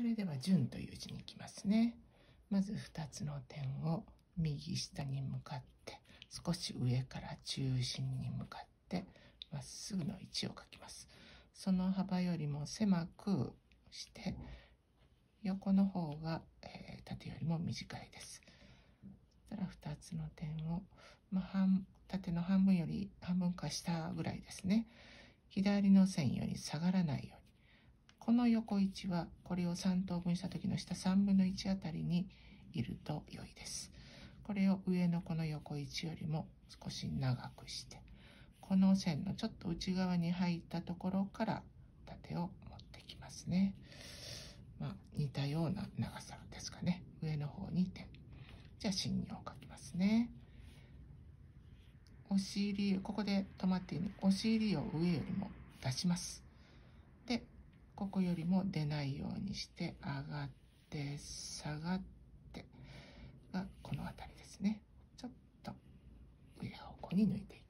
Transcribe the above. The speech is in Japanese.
それでは順という字に行きますね。まず2つの点を右下に向かって少し上から中心に向かってまっすぐの位置を書きます。その幅よりも狭くして横の方が、えー、縦よりも短いです。そしたら2つの点を、まあ、半縦の半分より半分か下ぐらいですね。左の線より下がらないように。この横位置はこれを3等分した時の下3分の1あたりにいると良いです。これを上のこの横位置よりも少し長くして、この線のちょっと内側に入ったところから縦を持ってきますね。まあ、似たような長さですかね。上の方に点。じゃあ、芯を書きますね。お尻、ここで止まっているお尻を上よりも出します。ここよりも出ないようにして上がって下がってがこの辺りですね。ちょっと上方向に抜いてい